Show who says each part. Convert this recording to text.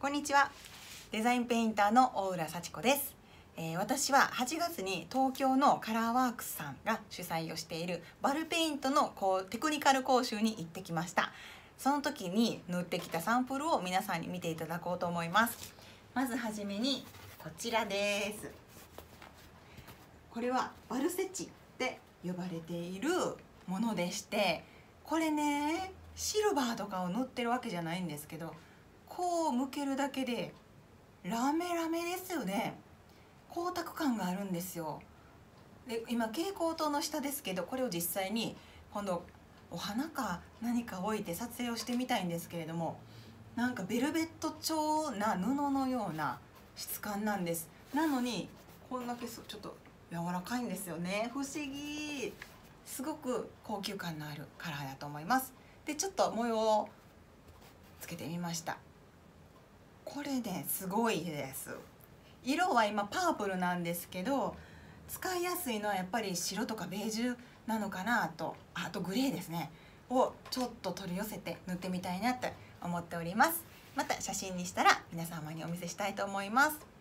Speaker 1: こんにちは。デザインペインターの大浦幸子です、えー、私は8月に東京のカラーワークスさんが主催をしているバルペイントのこうテクニカル講習に行ってきました。その時に塗ってきたサンプルを皆さんに見ていただこうと思います。まずはじめにこちらです。これはバルセチって呼ばれているものでしてこれねシルバーとかを塗ってるわけじゃないんですけどこう向けるだけでラメラメですよね。光沢感があるんですよ。で今蛍光灯の下ですけどこれを実際に今度お花か何か置いて撮影をしてみたいんですけれどもなんかベルベット調な布のような質感なんです。なのにこんだけちょっと柔らかいんですよね。不思議。すごく高級感のあるカラーだと思います。でちょっと模様をつけてみました。これねすごいです。色は今パープルなんですけど使いやすいのはやっぱり白とかベージュなのかなと。あとグレーですね。をちょっと取り寄せて塗ってみたいなって思っております。また写真にしたら皆様にお見せしたいと思います。